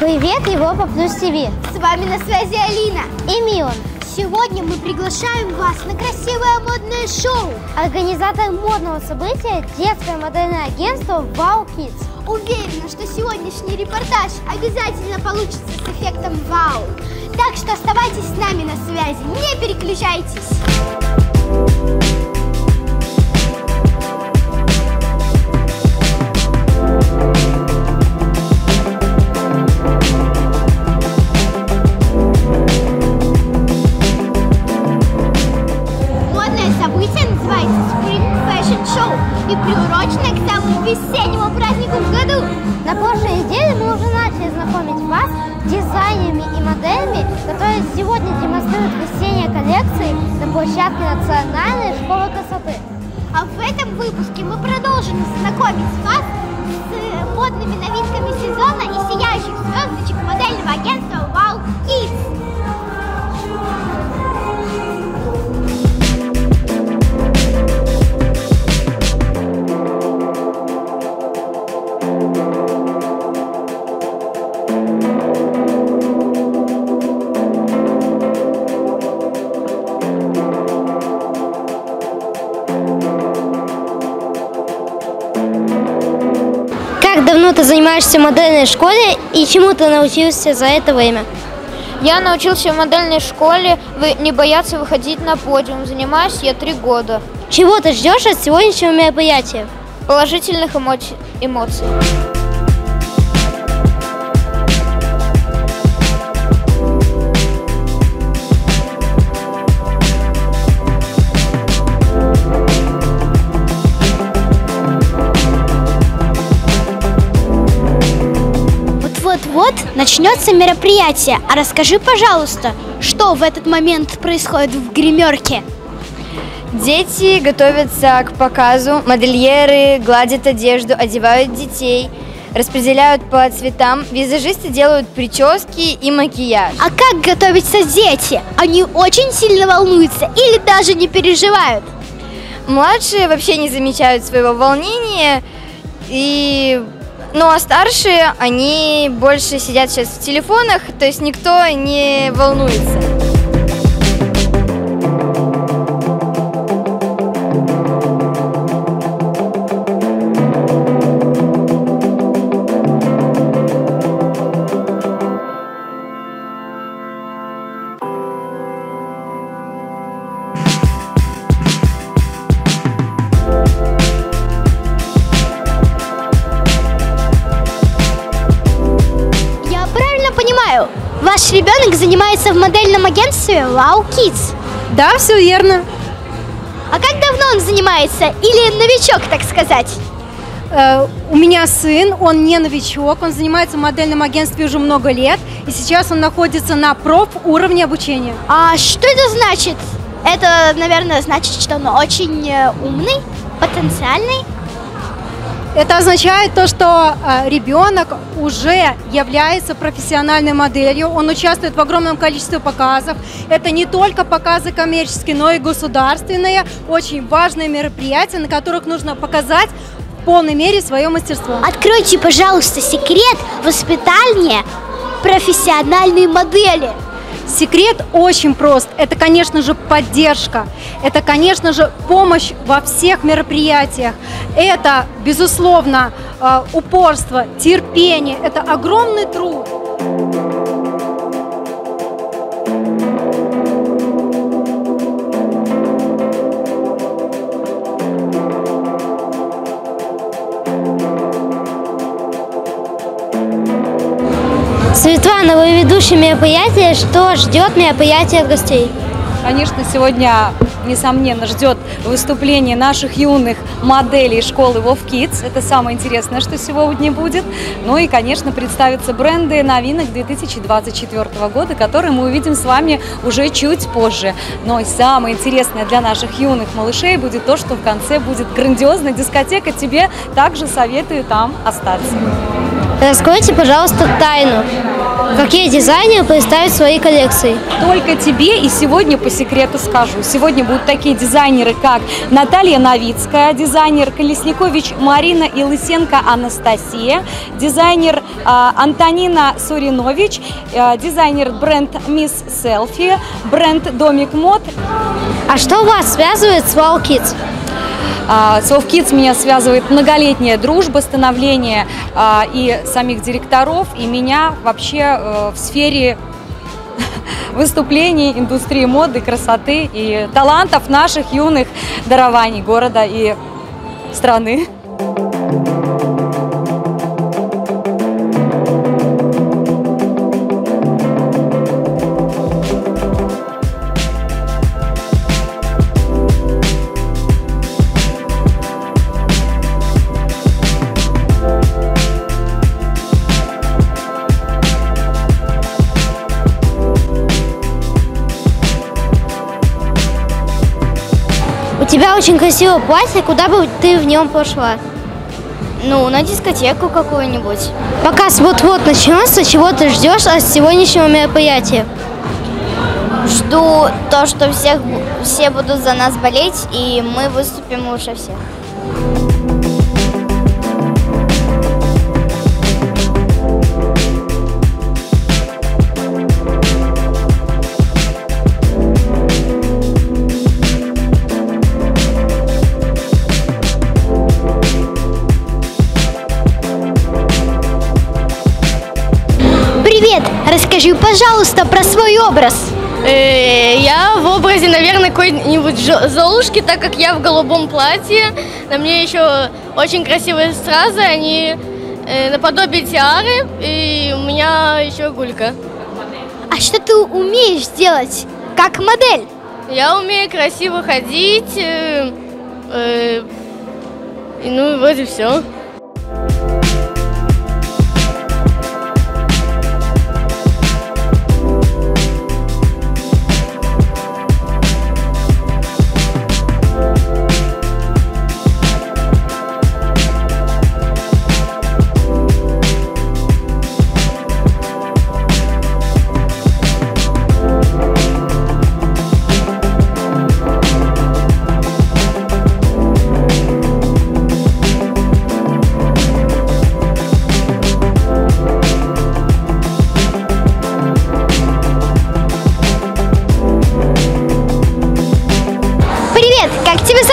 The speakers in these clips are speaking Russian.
Привет, Европа Плюс ТВ. С вами на связи Алина. И Милан. Сегодня мы приглашаем вас на красивое модное шоу. Организатор модного события – детское модельное агентство Wow Kids. Уверена, что сегодняшний репортаж обязательно получится с эффектом вау. Так что оставайтесь с нами на связи, не переключайтесь. Школы красоты. А в этом выпуске мы продолжим знакомить вас с модными новинками сезона и сияющих звездочек занимаешься в модельной школе и чему ты научился за это время? Я научился в модельной школе не бояться выходить на подиум. Занимаюсь я три года. Чего ты ждешь от сегодняшнего мероприятия? Положительных эмоций. эмоций. Начнется мероприятие. А расскажи, пожалуйста, что в этот момент происходит в гримерке? Дети готовятся к показу, модельеры гладят одежду, одевают детей, распределяют по цветам, визажисты делают прически и макияж. А как готовятся дети? Они очень сильно волнуются или даже не переживают? Младшие вообще не замечают своего волнения, и... ну а старшие, они больше сидят сейчас в телефонах, то есть никто не волнуется. Занимается в модельном агентстве Wow Kids. Да, все верно. А как давно он занимается? Или новичок, так сказать? Э, у меня сын, он не новичок, он занимается в модельном агентстве уже много лет, и сейчас он находится на проф уровне обучения. А что это значит? Это, наверное, значит, что он очень э, умный, потенциальный. Это означает то, что э, ребенок уже является профессиональной моделью, он участвует в огромном количестве показов. Это не только показы коммерческие, но и государственные, очень важные мероприятия, на которых нужно показать в полной мере свое мастерство. Откройте, пожалуйста, секрет воспитания профессиональной модели. Секрет очень прост. Это, конечно же, поддержка. Это, конечно же, помощь во всех мероприятиях. Это, безусловно, э, упорство, терпение. Это огромный труд. Светлана, вы ведущий мероприятия. Что ждет мероприятие от гостей? Конечно, сегодня, несомненно, ждет выступление наших юных моделей школы WoW Kids. Это самое интересное, что сегодня будет. Ну и, конечно, представятся бренды новинок 2024 года, которые мы увидим с вами уже чуть позже. Но и самое интересное для наших юных малышей будет то, что в конце будет грандиозная дискотека. Тебе также советую там остаться. Раскройте, пожалуйста, тайну. Какие дизайнеры представят свои коллекции? Только тебе и сегодня по секрету скажу. Сегодня будут такие дизайнеры, как Наталья Новицкая, дизайнер Колесникович Марина и Лысенко Анастасия, дизайнер а, Антонина Суринович, а, дизайнер бренд Мисс Селфи, бренд Домик Мод. А что вас связывает с Wow Kids? А, С Love Kids меня связывает многолетняя дружба, становление а, и самих директоров, и меня вообще э, в сфере выступлений, индустрии моды, красоты и талантов наших юных дарований города и страны. Тебя очень красивое платье, куда бы ты в нем пошла? Ну, на дискотеку какую-нибудь. Показ вот-вот начнется, чего ты ждешь от сегодняшнего мероприятия? Жду то, что всех, все будут за нас болеть, и мы выступим лучше всех. Пожалуйста, про свой образ. Э, Я в образе, наверное, какой-нибудь Золушки, так как я в голубом платье. На мне еще очень красивые стразы, они э, наподобие тиары, и у меня еще гулька. А что ты умеешь делать как модель? Я умею красиво ходить, э, э, и ну, вроде все.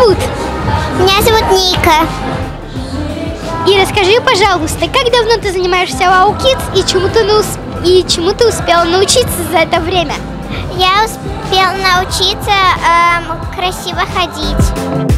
Зовут? Меня зовут Ника. И расскажи, пожалуйста, как давно ты занимаешься Wow Kids и чему ты, наус- и чему ты успела научиться за это время? Я успела научиться красиво ходить.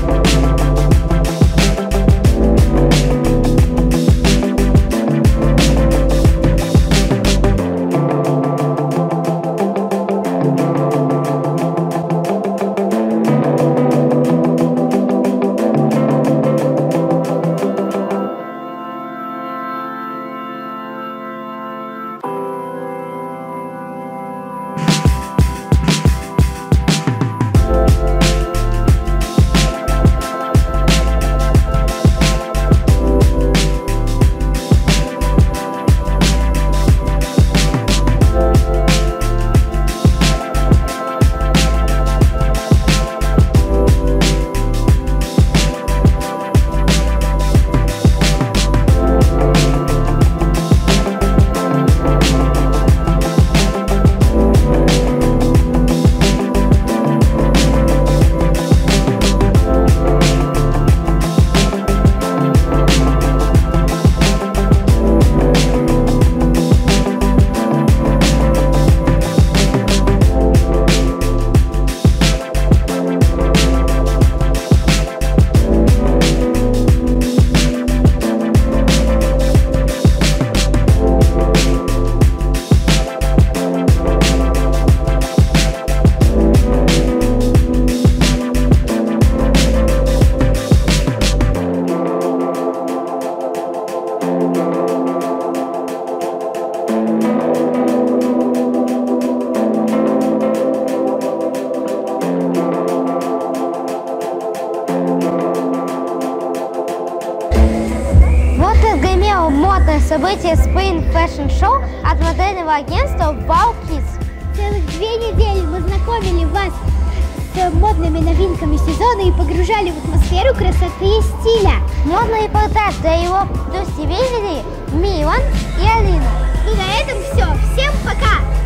События Spain Fashion Show от модельного агентства Wow Kids. Целых две недели мы знакомили вас с модными новинками сезона и погружали в атмосферу красоты и стиля. Модный репортаж для его гости видели Милан и Алина. И на этом все. Всем пока!